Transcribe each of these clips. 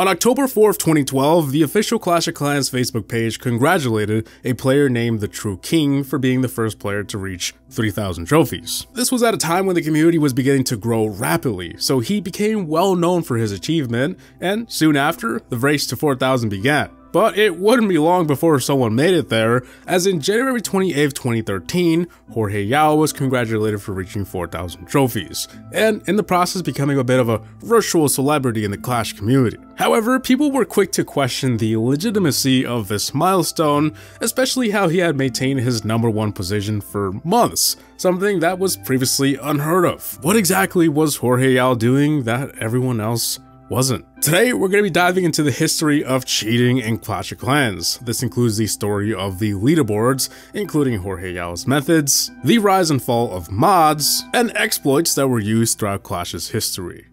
On October 4th, 2012, the official Clash of Clans Facebook page congratulated a player named the True King for being the first player to reach 3,000 trophies. This was at a time when the community was beginning to grow rapidly, so he became well known for his achievement, and soon after, the race to 4,000 began. But it wouldn't be long before someone made it there, as in January 28, 2013, Jorge Yao was congratulated for reaching 4,000 trophies, and in the process becoming a bit of a virtual celebrity in the Clash community. However, people were quick to question the legitimacy of this milestone, especially how he had maintained his number one position for months, something that was previously unheard of. What exactly was Jorge Yao doing that everyone else wasn't. Today, we're going to be diving into the history of cheating in Clash of Clans. This includes the story of the leaderboards, including Jorge Yao's methods, the rise and fall of mods, and exploits that were used throughout Clash's history.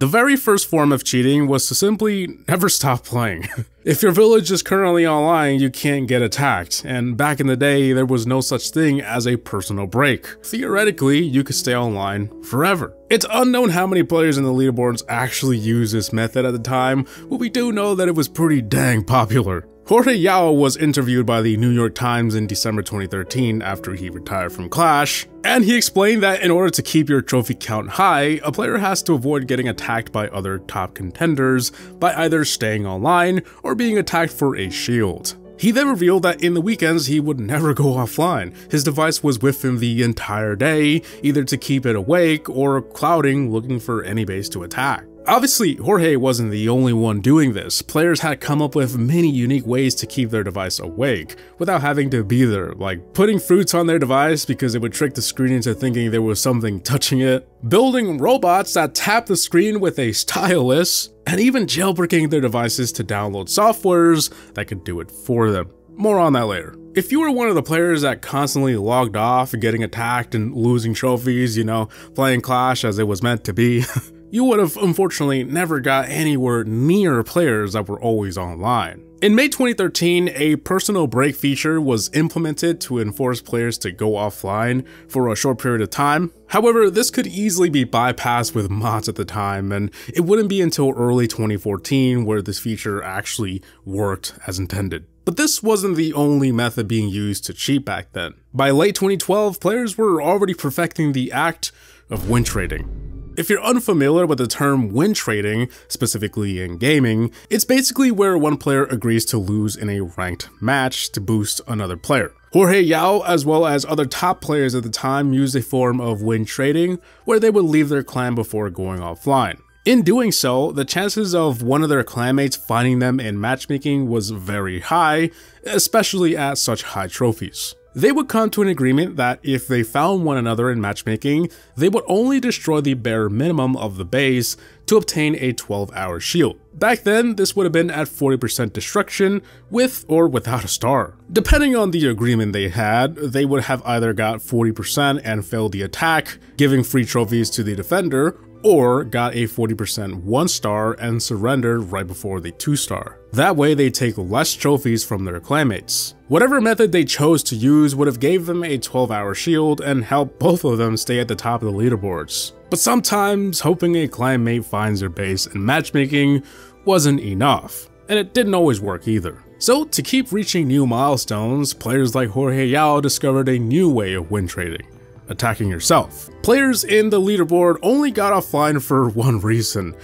The very first form of cheating was to simply never stop playing. if your village is currently online, you can't get attacked, and back in the day, there was no such thing as a personal break. Theoretically, you could stay online forever. It's unknown how many players in the leaderboards actually used this method at the time, but we do know that it was pretty dang popular. Jorge Yao was interviewed by the New York Times in December 2013 after he retired from Clash, and he explained that in order to keep your trophy count high, a player has to avoid getting attacked by other top contenders by either staying online or being attacked for a shield. He then revealed that in the weekends he would never go offline. His device was with him the entire day, either to keep it awake or clouding looking for any base to attack. Obviously, Jorge wasn't the only one doing this. Players had come up with many unique ways to keep their device awake without having to be there, like putting fruits on their device because it would trick the screen into thinking there was something touching it, building robots that tap the screen with a stylus, and even jailbreaking their devices to download softwares that could do it for them. More on that later. If you were one of the players that constantly logged off, getting attacked and losing trophies, you know, playing Clash as it was meant to be, you would have unfortunately never got anywhere near players that were always online. In May 2013, a personal break feature was implemented to enforce players to go offline for a short period of time. However, this could easily be bypassed with mods at the time, and it wouldn't be until early 2014 where this feature actually worked as intended. But this wasn't the only method being used to cheat back then. By late 2012, players were already perfecting the act of win trading. If you're unfamiliar with the term win trading, specifically in gaming, it's basically where one player agrees to lose in a ranked match to boost another player. Jorge Yao, as well as other top players at the time, used a form of win trading where they would leave their clan before going offline. In doing so, the chances of one of their clanmates finding them in matchmaking was very high, especially at such high trophies. They would come to an agreement that if they found one another in matchmaking, they would only destroy the bare minimum of the base to obtain a 12 hour shield. Back then, this would have been at 40% destruction, with or without a star. Depending on the agreement they had, they would have either got 40% and failed the attack, giving free trophies to the defender, or got a 40% 1 star and surrendered right before the 2 star. That way they take less trophies from their clanmates. Whatever method they chose to use would have gave them a 12 hour shield and helped both of them stay at the top of the leaderboards. But sometimes hoping a clanmate finds their base in matchmaking wasn't enough, and it didn't always work either. So to keep reaching new milestones, players like Jorge Yao discovered a new way of win trading attacking yourself. Players in the leaderboard only got offline for one reason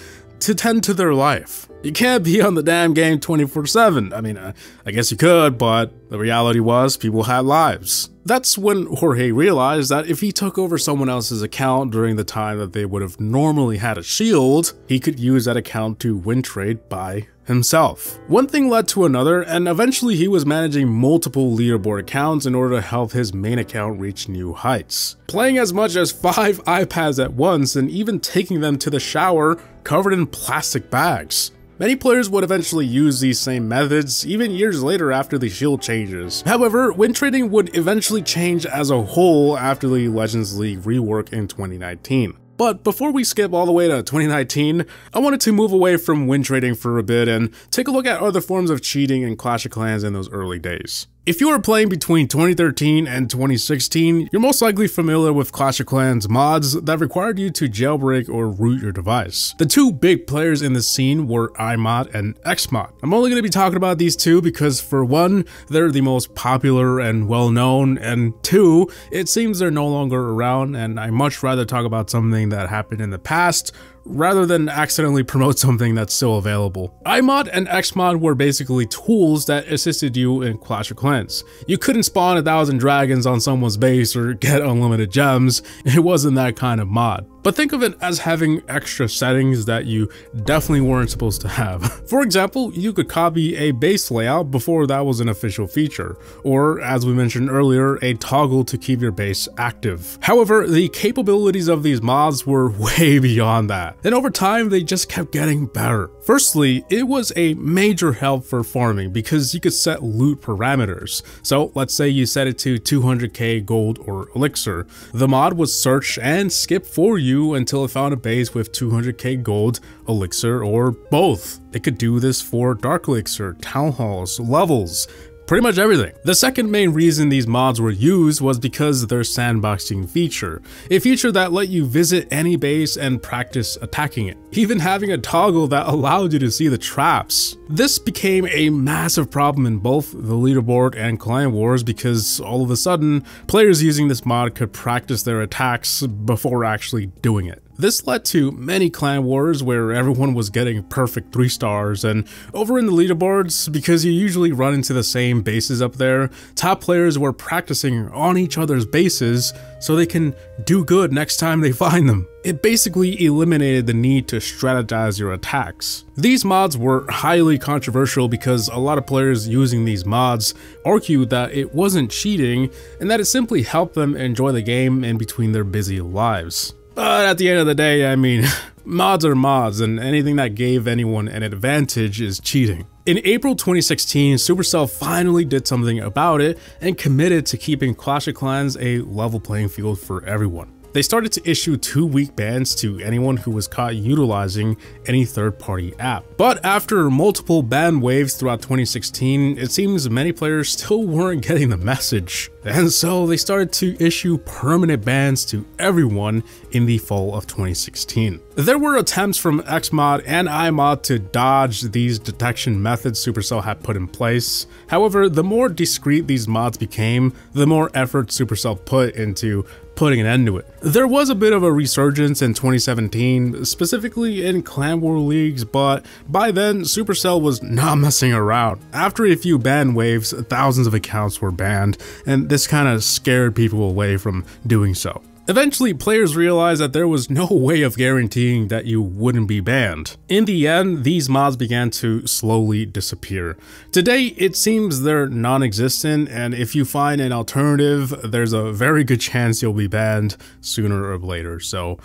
to tend to their life. You can't be on the damn game 24 7. I mean, uh, I guess you could, but the reality was people had lives. That's when Jorge realized that if he took over someone else's account during the time that they would have normally had a shield, he could use that account to win trade by himself. One thing led to another, and eventually he was managing multiple leaderboard accounts in order to help his main account reach new heights. Playing as much as 5 iPads at once and even taking them to the shower covered in plastic bags. Many players would eventually use these same methods, even years later after the shield changes. However, win trading would eventually change as a whole after the Legends League rework in 2019. But before we skip all the way to 2019, I wanted to move away from win trading for a bit and take a look at other forms of cheating in Clash of Clans in those early days. If you were playing between 2013 and 2016, you're most likely familiar with Clash of Clans mods that required you to jailbreak or root your device. The two big players in the scene were iMod and Xmod. I'm only going to be talking about these two because for one, they're the most popular and well known, and two, it seems they're no longer around and I much rather talk about something that happened in the past rather than accidentally promote something that's still available. iMod and Xmod were basically tools that assisted you in Clash of Clans. You couldn't spawn a thousand dragons on someone's base or get unlimited gems, it wasn't that kind of mod. But think of it as having extra settings that you definitely weren't supposed to have. For example, you could copy a base layout before that was an official feature, or as we mentioned earlier, a toggle to keep your base active. However, the capabilities of these mods were way beyond that, and over time they just kept getting better. Firstly, it was a major help for farming because you could set loot parameters. So let's say you set it to 200k gold or elixir. The mod would search and skip for you until it found a base with 200k gold, elixir, or both. It could do this for Dark Elixir, Town Halls, levels, pretty much everything. The second main reason these mods were used was because of their sandboxing feature, a feature that let you visit any base and practice attacking it, even having a toggle that allowed you to see the traps. This became a massive problem in both the leaderboard and clan wars because all of a sudden, players using this mod could practice their attacks before actually doing it. This led to many clan wars where everyone was getting perfect 3 stars and over in the leaderboards, because you usually run into the same bases up there, top players were practicing on each other's bases so they can do good next time they find them. It basically eliminated the need to strategize your attacks. These mods were highly controversial because a lot of players using these mods argued that it wasn't cheating and that it simply helped them enjoy the game in between their busy lives. But at the end of the day, I mean, mods are mods, and anything that gave anyone an advantage is cheating. In April 2016, Supercell finally did something about it and committed to keeping Clash of Clans a level playing field for everyone they started to issue two week bans to anyone who was caught utilizing any third party app. But after multiple ban waves throughout 2016, it seems many players still weren't getting the message. And so they started to issue permanent bans to everyone in the fall of 2016. There were attempts from Xmod and iMod to dodge these detection methods Supercell had put in place. However, the more discreet these mods became, the more effort Supercell put into putting an end to it. There was a bit of a resurgence in 2017, specifically in Clan War leagues, but by then Supercell was not messing around. After a few ban waves, thousands of accounts were banned, and this kind of scared people away from doing so. Eventually, players realized that there was no way of guaranteeing that you wouldn't be banned. In the end, these mods began to slowly disappear. Today, it seems they're non-existent, and if you find an alternative, there's a very good chance you'll be banned sooner or later, so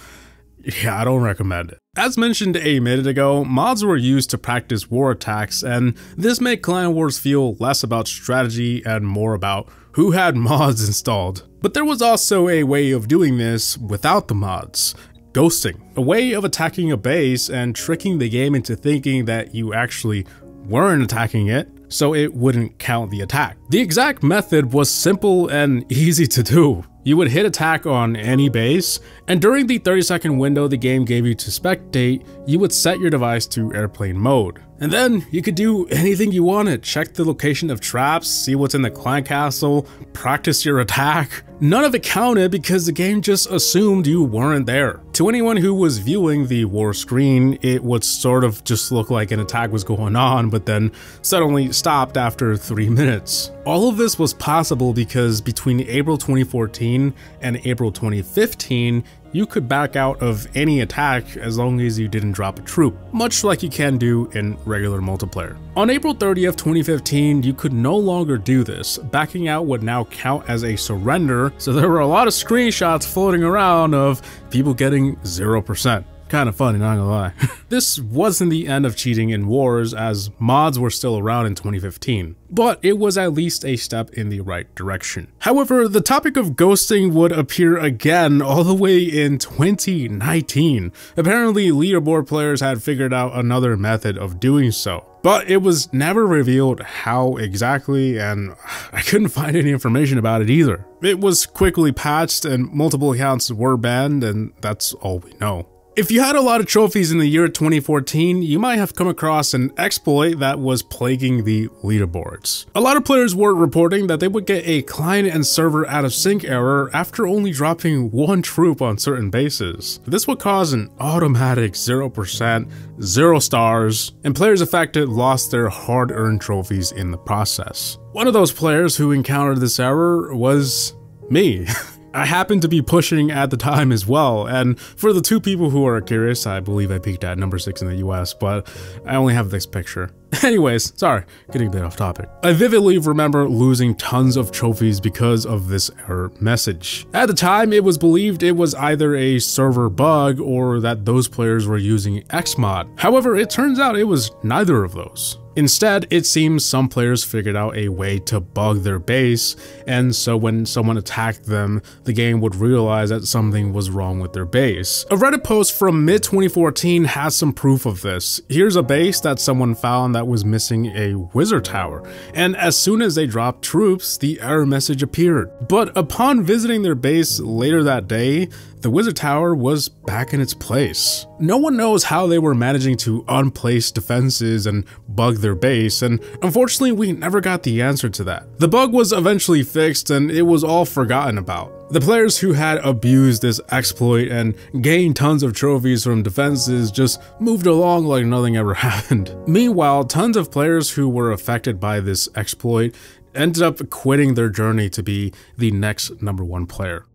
yeah, I don't recommend it. As mentioned a minute ago, mods were used to practice war attacks, and this made Clan Wars feel less about strategy and more about who had mods installed. But there was also a way of doing this without the mods. Ghosting, a way of attacking a base and tricking the game into thinking that you actually weren't attacking it, so it wouldn't count the attack. The exact method was simple and easy to do. You would hit attack on any base, and during the 30 second window the game gave you to spectate, you would set your device to airplane mode. And then you could do anything you wanted, check the location of traps, see what's in the clan castle, practice your attack. None of it counted because the game just assumed you weren't there. To anyone who was viewing the war screen, it would sort of just look like an attack was going on, but then suddenly stopped after 3 minutes. All of this was possible because between April 2014 and April 2015, you could back out of any attack as long as you didn't drop a troop, much like you can do in regular multiplayer. On April 30th, 2015, you could no longer do this. Backing out would now count as a surrender, so there were a lot of screenshots floating around of people getting 0%. Kind of funny, not gonna lie. this wasn't the end of cheating in wars as mods were still around in 2015, but it was at least a step in the right direction. However, the topic of ghosting would appear again all the way in 2019. Apparently, leaderboard players had figured out another method of doing so. but it was never revealed how exactly, and I couldn't find any information about it either. It was quickly patched and multiple accounts were banned, and that's all we know. If you had a lot of trophies in the year 2014, you might have come across an exploit that was plaguing the leaderboards. A lot of players were reporting that they would get a client and server out of sync error after only dropping one troop on certain bases. This would cause an automatic 0%, 0 stars, and players affected lost their hard-earned trophies in the process. One of those players who encountered this error was me. I happened to be pushing at the time as well, and for the two people who are curious, I believe I peaked at number 6 in the US, but I only have this picture. Anyways, sorry, getting a bit off topic. I vividly remember losing tons of trophies because of this error message. At the time, it was believed it was either a server bug or that those players were using Xmod. However, it turns out it was neither of those. Instead, it seems some players figured out a way to bug their base, and so when someone attacked them, the game would realize that something was wrong with their base. A Reddit post from mid-2014 has some proof of this. Here's a base that someone found that was missing a wizard tower, and as soon as they dropped troops, the error message appeared. But upon visiting their base later that day, the wizard tower was back in its place. No one knows how they were managing to unplace defenses and bug their base, and unfortunately we never got the answer to that. The bug was eventually fixed and it was all forgotten about. The players who had abused this exploit and gained tons of trophies from defenses just moved along like nothing ever happened. Meanwhile, tons of players who were affected by this exploit ended up quitting their journey to be the next number one player.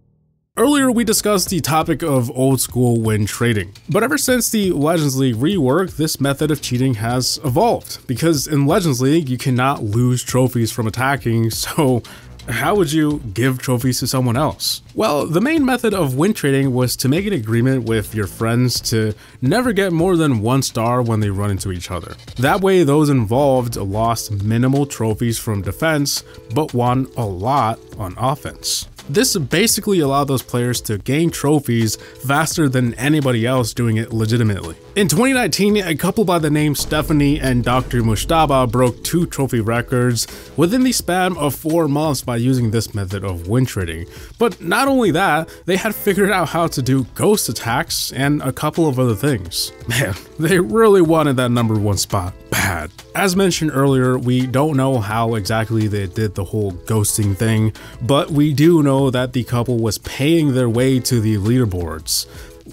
Earlier, we discussed the topic of old school win trading, but ever since the Legends League rework, this method of cheating has evolved, because in Legends League, you cannot lose trophies from attacking, so how would you give trophies to someone else? Well, the main method of win trading was to make an agreement with your friends to never get more than one star when they run into each other. That way, those involved lost minimal trophies from defense, but won a lot on offense. This basically allowed those players to gain trophies faster than anybody else doing it legitimately. In 2019, a couple by the name Stephanie and Dr. Mujtaba broke two trophy records within the span of four months by using this method of win trading. But not only that, they had figured out how to do ghost attacks and a couple of other things. Man, they really wanted that number one spot bad. As mentioned earlier, we don't know how exactly they did the whole ghosting thing, but we do know that the couple was paying their way to the leaderboards.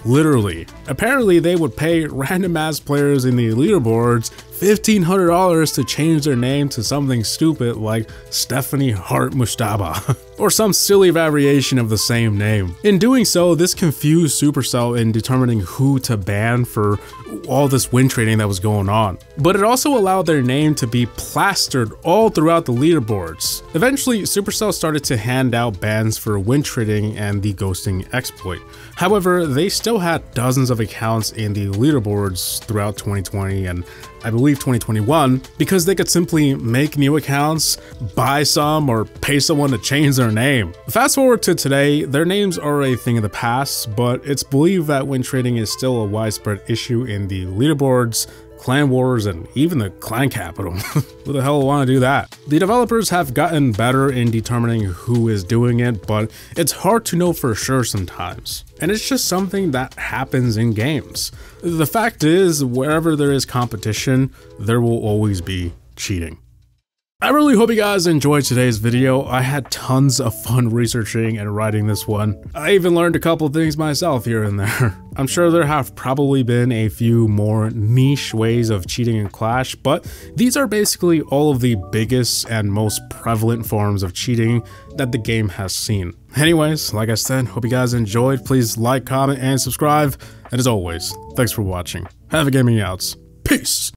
Literally. Apparently, they would pay random ass players in the leaderboards $1,500 to change their name to something stupid like Stephanie Hart Mujtaba, or some silly variation of the same name. In doing so, this confused Supercell in determining who to ban for all this win trading that was going on. But it also allowed their name to be plastered all throughout the leaderboards. Eventually, Supercell started to hand out bans for win trading and the ghosting exploit. However, they still had dozens of accounts in the leaderboards throughout 2020 and I believe 2021, because they could simply make new accounts, buy some, or pay someone to change their name. Fast forward to today, their names are a thing of the past, but it's believed that win trading is still a widespread issue in the leaderboards, clan wars, and even the clan capital. Who the hell want to do that? The developers have gotten better in determining who is doing it, but it's hard to know for sure sometimes. And it's just something that happens in games. The fact is, wherever there is competition, there will always be cheating. I really hope you guys enjoyed today's video. I had tons of fun researching and writing this one. I even learned a couple things myself here and there. I'm sure there have probably been a few more niche ways of cheating in Clash, but these are basically all of the biggest and most prevalent forms of cheating that the game has seen. Anyways, like I said, hope you guys enjoyed. Please like, comment, and subscribe. And as always, thanks for watching. Have a gaming outs. Peace!